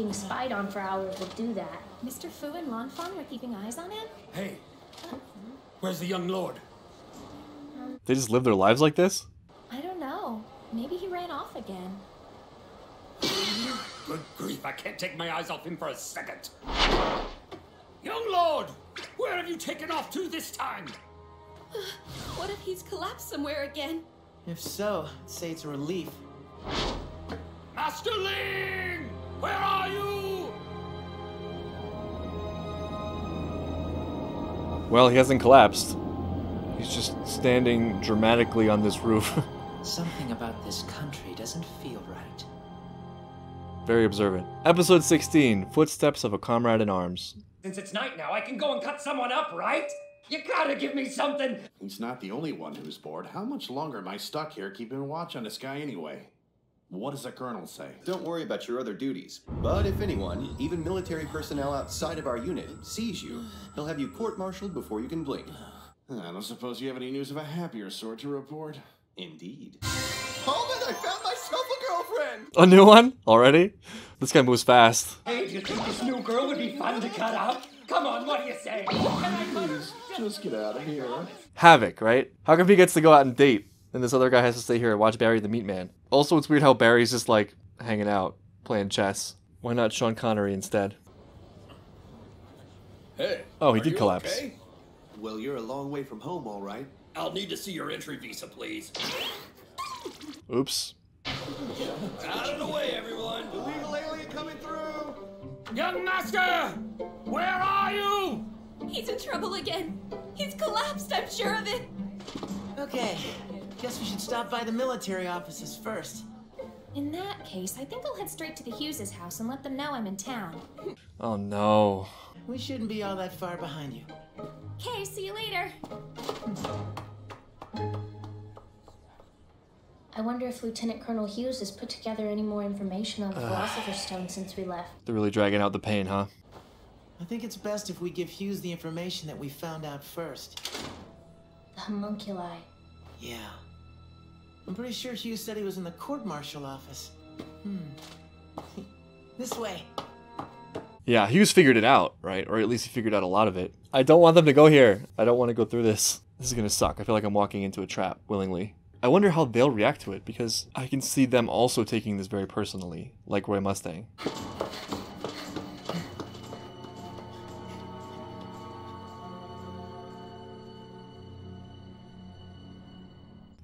being uh-huh. spied on for hours would do that. Mr. Fu and Lan Fan are keeping eyes on him? Hey, where's the young lord? They just live their lives like this? I don't know. Maybe he ran off again. Good grief, I can't take my eyes off him for a second. Young lord, where have you taken off to this time? What if he's collapsed somewhere again? If so, I'd say it's a relief. Master Ling! Where are Well, he hasn't collapsed. He's just standing dramatically on this roof. Something about this country doesn't feel right. Very observant. Episode 16 Footsteps of a Comrade in Arms. Since it's night now, I can go and cut someone up, right? You gotta give me something. He's not the only one who's bored. How much longer am I stuck here keeping watch on this guy anyway? What does the colonel say? Don't worry about your other duties. But if anyone, even military personnel outside of our unit, sees you, he'll have you court-martialed before you can blink. I don't suppose you have any news of a happier sort to report. Indeed. Oh, Falman, I found myself a girlfriend! A new one? Already? This guy moves fast. Hey, do you think this new girl would be fun to cut up? Come on, what do you say? Can I Please, just get out of here. Havoc, right? How come he gets to go out and date, and this other guy has to stay here and watch Barry the Meat Man? Also, it's weird how Barry's just like hanging out, playing chess. Why not Sean Connery instead? Hey. Oh, he are did you collapse. okay? Well, you're a long way from home, all right. I'll need to see your entry visa, please. Oops. Out of the way, everyone. Illegal alien coming through! Young master! Where are you? He's in trouble again. He's collapsed, I'm sure of it. Okay, guess we should stop by the military offices first. In that case, I think I'll head straight to the Hughes' house and let them know I'm in town. Oh no. We shouldn't be all that far behind you. Okay, see you later. I wonder if Lieutenant Colonel Hughes has put together any more information on the Philosopher's Stone since we left. They're really dragging out the pain, huh? I think it's best if we give Hughes the information that we found out first. The homunculi. Yeah. I'm pretty sure Hughes said he was in the court-martial office. Hmm. this way. Yeah, Hughes figured it out, right? Or at least he figured out a lot of it. I don't want them to go here. I don't want to go through this. This is gonna suck. I feel like I'm walking into a trap willingly. I wonder how they'll react to it because I can see them also taking this very personally, like Roy Mustang.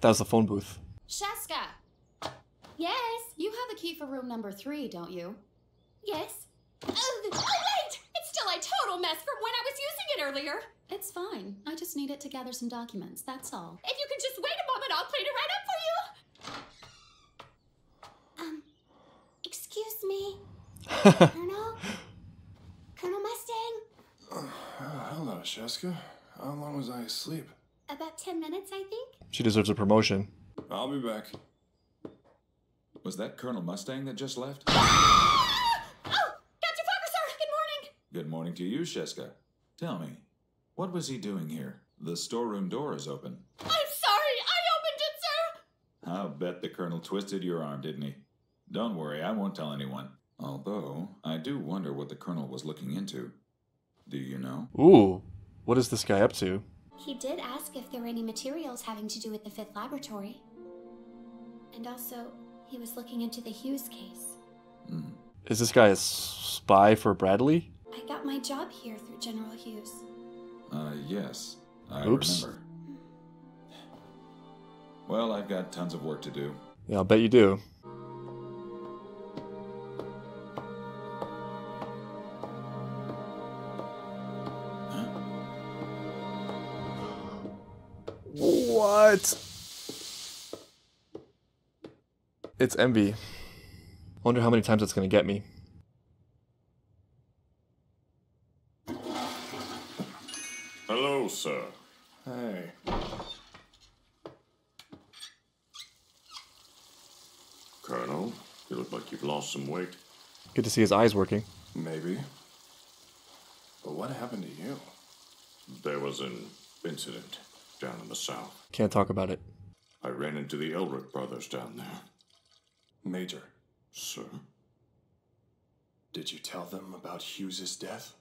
That was the phone booth. Sheska! Yes? You have the key for room number three, don't you? Yes? Oh, oh, wait! It's still a total mess from when I was using it earlier. It's fine. I just need it to gather some documents, that's all. If you could just wait a moment, I'll clean it right up for you. Um, excuse me, Colonel? Colonel Mustang? hello, Sheska. How long was I asleep? About 10 minutes, I think? She deserves a promotion. I'll be back. Was that Colonel Mustang that just left? Oh! Captain Parker, sir! Good morning! Good morning to you, Sheska. Tell me, what was he doing here? The storeroom door is open. I'm sorry! I opened it, sir! I'll bet the Colonel twisted your arm, didn't he? Don't worry, I won't tell anyone. Although, I do wonder what the Colonel was looking into. Do you know? Ooh, what is this guy up to? He did ask if there were any materials having to do with the fifth laboratory. And also, he was looking into the Hughes case. Hmm. Is this guy a spy for Bradley? I got my job here through General Hughes. Uh, yes. I Oops. remember. Well, I've got tons of work to do. Yeah, I'll bet you do. What? It's envy. Wonder how many times it's gonna get me. Hello, sir. Hey. Colonel, you look like you've lost some weight. Good to see his eyes working. Maybe. But what happened to you? There was an incident down in the south. Can't talk about it. I ran into the Elric brothers down there. Major. Sir? Did you tell them about Hughes's death?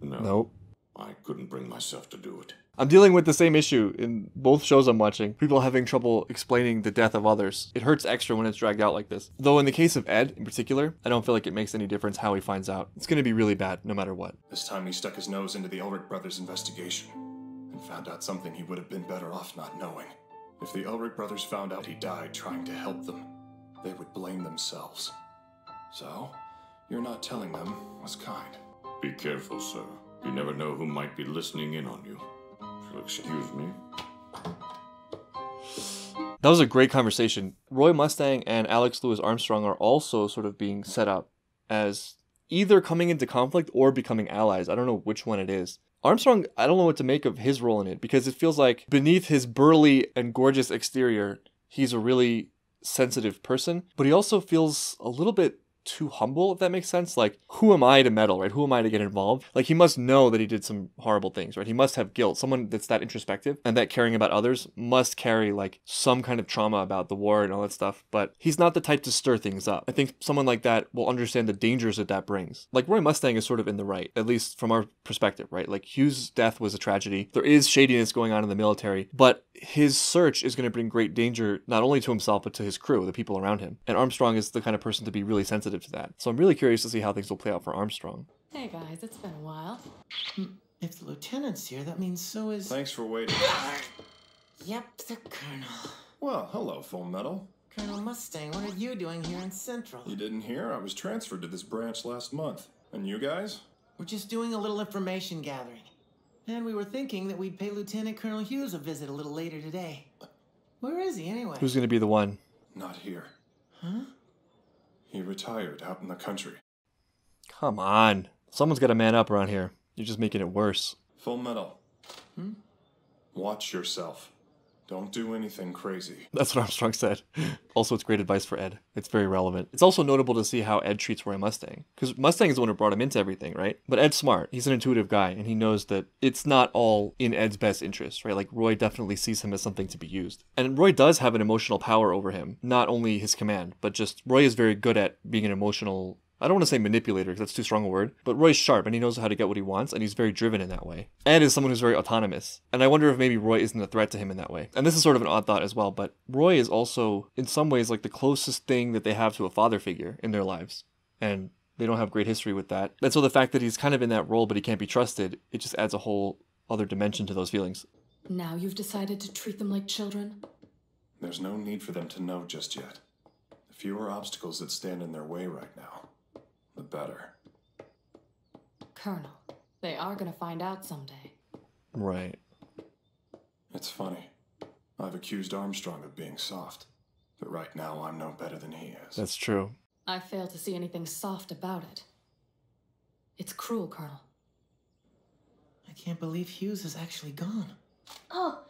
No. Nope. I couldn't bring myself to do it. I'm dealing with the same issue in both shows I'm watching. People having trouble explaining the death of others. It hurts extra when it's dragged out like this. Though in the case of Ed in particular, I don't feel like it makes any difference how he finds out. It's going to be really bad no matter what. This time he stuck his nose into the Elric brothers' investigation and found out something he would have been better off not knowing. If the Elric brothers found out he died trying to help them, they would blame themselves. So, you're not telling them was kind. Be careful, sir. You never know who might be listening in on you. If you'll excuse me. That was a great conversation. Roy Mustang and Alex Lewis Armstrong are also sort of being set up as either coming into conflict or becoming allies. I don't know which one it is. Armstrong, I don't know what to make of his role in it because it feels like beneath his burly and gorgeous exterior, he's a really sensitive person, but he also feels a little bit too humble, if that makes sense. Like, who am I to meddle, right? Who am I to get involved? Like, he must know that he did some horrible things, right? He must have guilt. Someone that's that introspective and that caring about others must carry like some kind of trauma about the war and all that stuff. But he's not the type to stir things up. I think someone like that will understand the dangers that that brings. Like, Roy Mustang is sort of in the right, at least from our perspective, right? Like, Hughes' death was a tragedy. There is shadiness going on in the military, but his search is going to bring great danger not only to himself but to his crew, the people around him. And Armstrong is the kind of person to be really sensitive to that. So I'm really curious to see how things will play out for Armstrong. Hey guys, it's been a while. Mm, if the lieutenant's here, that means so is. Thanks for waiting. Yep, the colonel. Well, hello, Full Metal. Colonel Mustang, what are you doing here in Central? You didn't hear? I was transferred to this branch last month. And you guys? We're just doing a little information gathering. And we were thinking that we'd pay Lieutenant Colonel Hughes a visit a little later today. Where is he anyway? Who's going to be the one? Not here. Huh? He retired out in the country. Come on. Someone's got to man up around here. You're just making it worse. Full Metal. Hmm? Watch yourself. Don't do anything crazy. That's what Armstrong said. Also, it's great advice for Ed. It's very relevant. It's also notable to see how Ed treats Roy Mustang. Because Mustang is the one who brought him into everything, right? But Ed's smart. He's an intuitive guy, and he knows that it's not all in Ed's best interest, right? Like, Roy definitely sees him as something to be used. And Roy does have an emotional power over him. Not only his command, but just Roy is very good at being an emotional I don't want to say manipulator because that's too strong a word, but Roy's sharp and he knows how to get what he wants and he's very driven in that way. And is someone who's very autonomous. And I wonder if maybe Roy isn't a threat to him in that way. And this is sort of an odd thought as well, but Roy is also, in some ways, like the closest thing that they have to a father figure in their lives. And they don't have great history with that. And so the fact that he's kind of in that role but he can't be trusted, it just adds a whole other dimension to those feelings. Now you've decided to treat them like children? There's no need for them to know just yet. The fewer obstacles that stand in their way right now, the better. Colonel, they are gonna find out someday. Right. It's funny. I've accused Armstrong of being soft, but right now I'm no better than he is. That's true. I fail to see anything soft about it. It's cruel, Colonel. I can't believe Hughes is actually gone. Oh,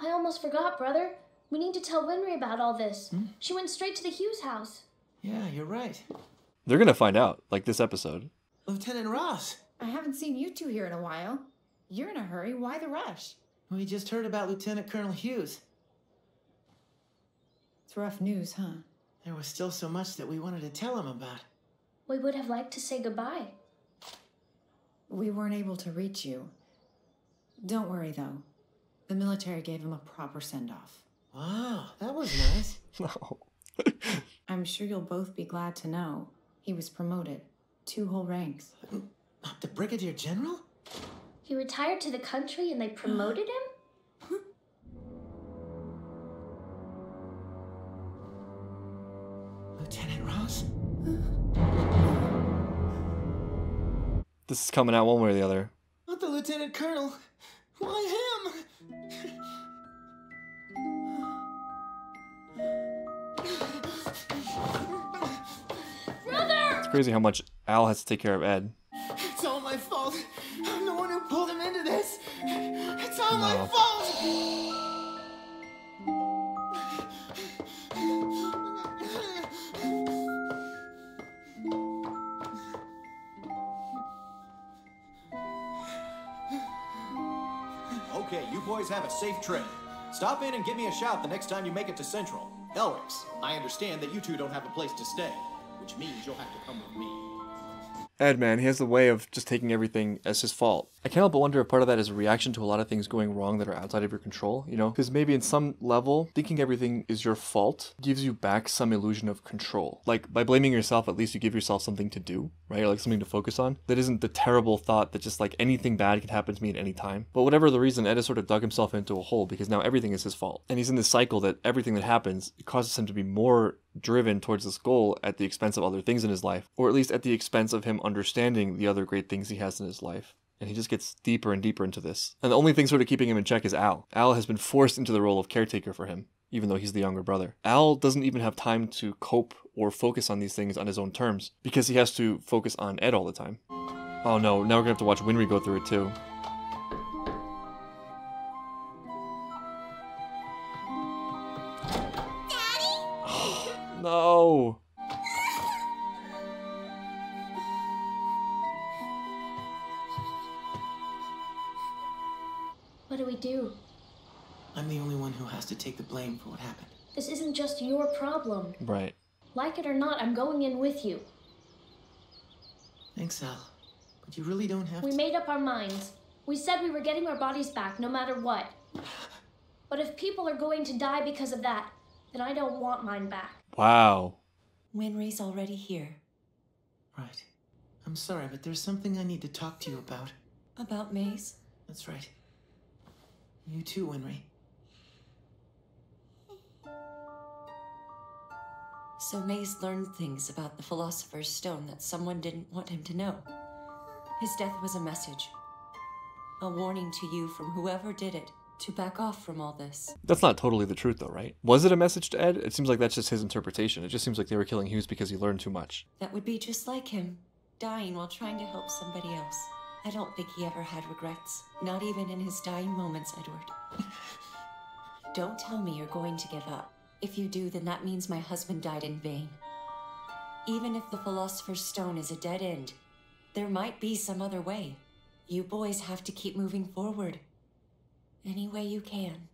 I almost forgot, brother. We need to tell Winry about all this. Hmm? She went straight to the Hughes house. Yeah, you're right. They're going to find out, like this episode. Lieutenant Ross! I haven't seen you two here in a while. You're in a hurry. Why the rush? We just heard about Lieutenant Colonel Hughes. It's rough news, huh? There was still so much that we wanted to tell him about. We would have liked to say goodbye. We weren't able to reach you. Don't worry, though. The military gave him a proper send off. Wow, that was nice. No. I'm sure you'll both be glad to know he was promoted. Two whole ranks. Up to Brigadier General? He retired to the country and they promoted him? Lieutenant Ross? This is coming out one way or the other. Not the Lieutenant Colonel. Why him? Crazy how much Al has to take care of Ed. It's all my fault. I'm the one who pulled him into this. It's all my fault. Okay, you boys have a safe trip. Stop in and give me a shout the next time you make it to Central. Elrics, I understand that you two don't have a place to stay, which means you'll have to come with me. Ed, man, he has the way of just taking everything as his fault. I can't help but wonder if part of that is a reaction to a lot of things going wrong that are outside of your control, you know? Because maybe in some level, thinking everything is your fault gives you back some illusion of control. Like, by blaming yourself, at least you give yourself something to do, right? Like something to focus on. That isn't the terrible thought that just like anything bad can happen to me at any time. But whatever the reason, Ed has sort of dug himself into a hole because now everything is his fault. And he's in this cycle that everything that happens causes him to be more driven towards this goal at the expense of other things in his life, or at least at the expense of him understanding the other great things he has in his life. And he just gets deeper and deeper into this. And the only thing sort of keeping him in check is Al. Al has been forced into the role of caretaker for him, even though he's the younger brother. Al doesn't even have time to cope or focus on these things on his own terms because he has to focus on Ed all the time. Oh no, now we're gonna have to watch Winry go through it too. Daddy? no. Do we do? I'm the only one who has to take the blame for what happened. This isn't just your problem. Right. Like it or not, I'm going in with you. Thanks, Al. But you really don't have We to. We made up our minds. We said we were getting our bodies back no matter what. But if people are going to die because of that, then I don't want mine back. Wow. Winry's already here. Right. I'm sorry, but there's something I need to talk to you about. About Maes? That's right. You too, Winry. So Maes learned things about the Philosopher's Stone that someone didn't want him to know. His death was a message. A warning to you from whoever did it to back off from all this. That's not totally the truth, though, right? Was it a message to Ed? It seems like that's just his interpretation. It just seems like they were killing Hughes because he learned too much. That would be just like him, dying while trying to help somebody else. I don't think he ever had regrets, not even in his dying moments, Edward. don't tell me you're going to give up. If you do, then that means my husband died in vain. Even if the Philosopher's Stone is a dead end, there might be some other way. You boys have to keep moving forward. Any way you can.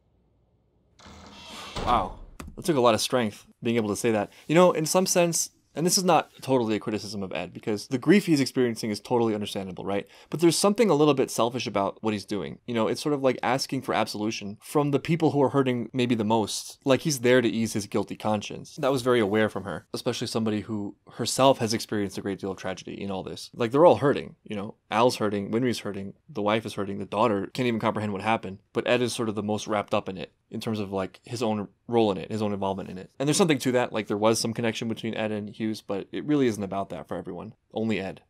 Wow. That took a lot of strength, being able to say that. You know, in some sense, and this is not totally a criticism of Ed, because the grief he's experiencing is totally understandable, right? But there's something a little bit selfish about what he's doing. You know, it's sort of like asking for absolution from the people who are hurting maybe the most. Like he's there to ease his guilty conscience. That was very aware from her, especially somebody who herself has experienced a great deal of tragedy in all this. Like they're all hurting, you know? Al's hurting, Winry's hurting, the wife is hurting, the daughter can't even comprehend what happened. But Ed is sort of the most wrapped up in it in terms of like his own role in it, his own involvement in it. And there's something to that, like there was some connection between Ed and Hughes, but it really isn't about that for everyone. Only Ed.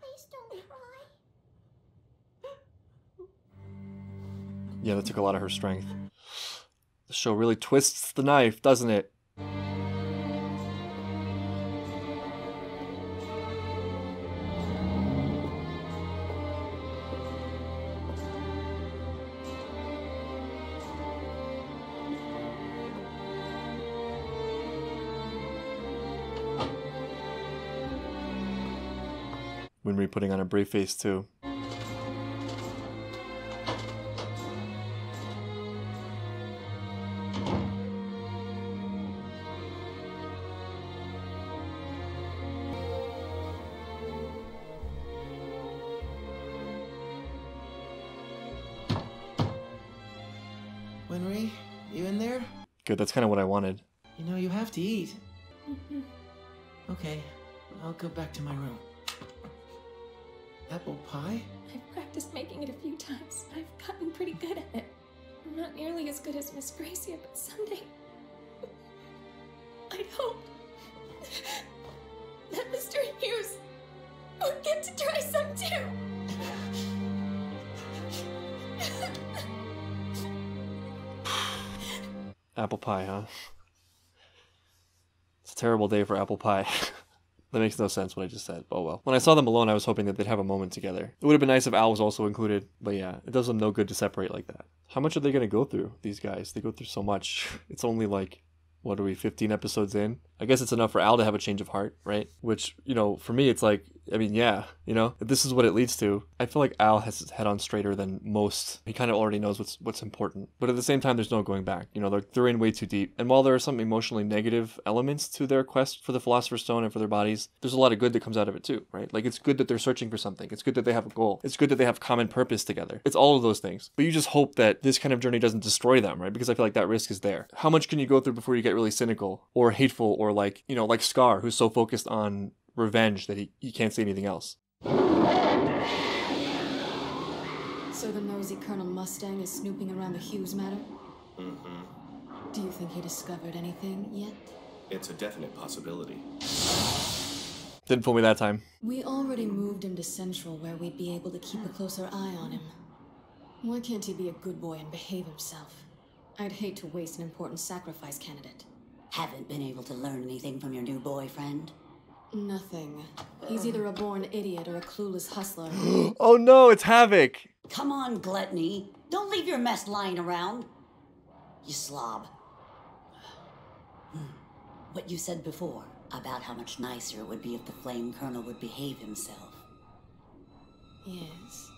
Please don't cry. Yeah, that took a lot of her strength. The show really twists the knife, doesn't it? Winry putting on a brave face too. Winry, you in there? Good, that's kind of what I wanted. You know, you have to eat. Okay, I'll go back to my room. Apple pie? I've practiced making it a few times. I've gotten pretty good at it. I'm not nearly as good as Miss Gracia, but someday I'd hope that Mr. Hughes would get to try some too. Apple pie, huh? It's a terrible day for apple pie. that makes no sense what I just said. Oh well. When I saw them alone, I was hoping that they'd have a moment together. It would have been nice if Al was also included, but yeah, it does them no good to separate like that. How much are they gonna go through, these guys? They go through so much. It's only like what are we 15 episodes in i guess it's enough for al to have a change of heart right which you know for me it's like I mean, yeah, you know, if this is what it leads to. I feel like Al has his head on straighter than most. He kind of already knows what's what's important. But at the same time, there's no going back. You know, they're, they're in way too deep. And while there are some emotionally negative elements to their quest for the Philosopher's Stone and for their bodies, there's a lot of good that comes out of it too, right? Like, it's good that they're searching for something. It's good that they have a goal. It's good that they have common purpose together. It's all of those things. But you just hope that this kind of journey doesn't destroy them, right? Because I feel like that risk is there. How much can you go through before you get really cynical or hateful or like, you know, like Scar, who's so focused on revenge that he, he can't see anything else. So the nosy Colonel Mustang is snooping around the Hughes matter? Mm-hmm. Do you think he discovered anything yet? It's a definite possibility. Didn't fool me that time. We already moved him to Central where we'd be able to keep a closer eye on him. Why can't he be a good boy and behave himself? I'd hate to waste an important sacrifice candidate. Haven't been able to learn anything from your new boyfriend? Nothing. He's either a born idiot or a clueless hustler. oh no, it's Havoc! Come on, Gluttony. Don't leave your mess lying around. You slob. Hmm. What you said before about how much nicer it would be if the Flame Colonel would behave himself. Yes.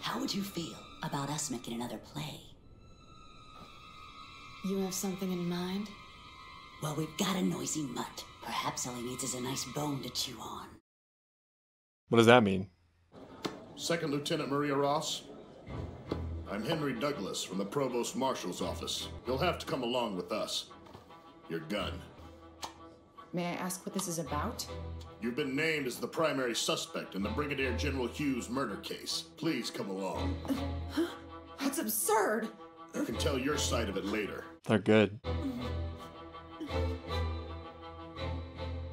How would you feel about us making another play? You have something in mind? Well, we've got a noisy mutt. Perhaps all he needs is a nice bone to chew on. What does that mean? Second Lieutenant Maria Ross. I'm Henry Douglas from the Provost Marshal's office. You'll have to come along with us. Your gun. May I ask what this is about? You've been named as the primary suspect in the Brigadier General Hughes murder case. Please come along. That's absurd! You can tell your side of it later. They're good.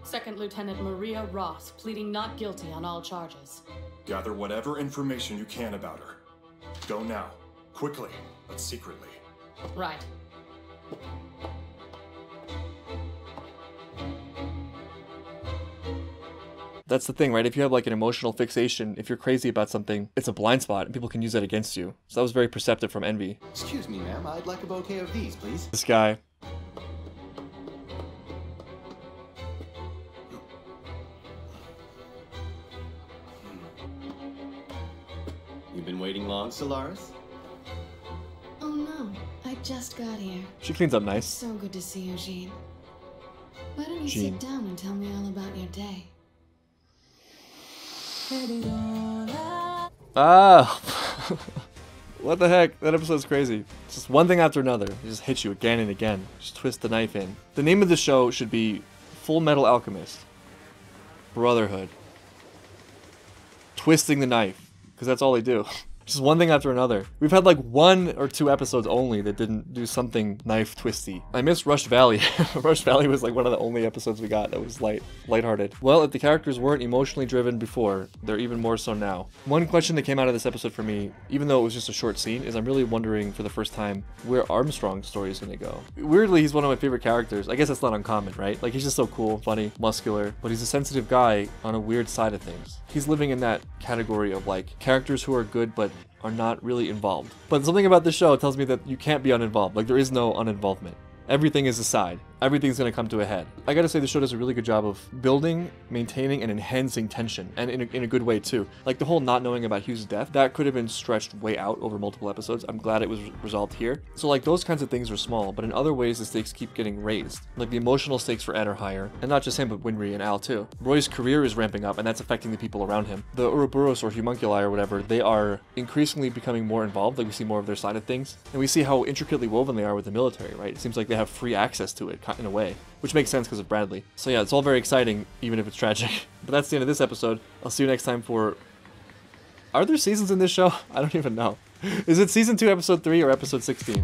Second Lieutenant Maria Ross, pleading not guilty on all charges. Gather whatever information you can about her. Go now. Quickly, but secretly. Right. That's the thing, right? If you have like an emotional fixation, if you're crazy about something, it's a blind spot and people can use that against you. So that was very perceptive from Envy. Excuse me, ma'am. I'd like a bouquet of these, please. This guy. You've been waiting long, Solaris? Oh no, I just got here. She cleans up nice. So good to see you, Jean. Why don't you Jean. sit down and tell me all about your day? Ah! what the heck? That episode's crazy. It's just one thing after another. It just hits you again and again. Just twist the knife in. The name of the show should be Full Metal Alchemist. Brotherhood. Twisting the knife. Because that's all they do. Just one thing after another. We've had like one or two episodes only that didn't do something knife twisty. I miss Rush Valley. Rush Valley was like one of the only episodes we got that was light, lighthearted. Well, if the characters weren't emotionally driven before, they're even more so now. One question that came out of this episode for me, even though it was just a short scene, is I'm really wondering for the first time where Armstrong's story is gonna go. Weirdly, he's one of my favorite characters. I guess that's not uncommon, right? Like he's just so cool, funny, muscular, but he's a sensitive guy on a weird side of things. He's living in that category of like characters who are good but are not really involved. But something about this show tells me that you can't be uninvolved. Like there is no uninvolvement. Everything is aside. Everything's gonna come to a head. I gotta say the show does a really good job of building, maintaining, and enhancing tension, and in a, in a good way too. Like the whole not knowing about Hughes' death, that could have been stretched way out over multiple episodes. I'm glad it was resolved here. So like those kinds of things are small, but in other ways the stakes keep getting raised. Like the emotional stakes for Ed are higher, and not just him, but Winry and Al too. Roy's career is ramping up, and that's affecting the people around him. The Ouroboros or Homunculi or whatever, they are increasingly becoming more involved. Like we see more of their side of things, and we see how intricately woven they are with the military. Right? It seems like they have free access to it in a way which makes sense because of Bradley. So yeah, it's all very exciting, even if it's tragic. But that's the end of this episode. I'll see you next time for... Are there seasons in this show? I don't even know. Is it season 2, episode 3, or episode 16?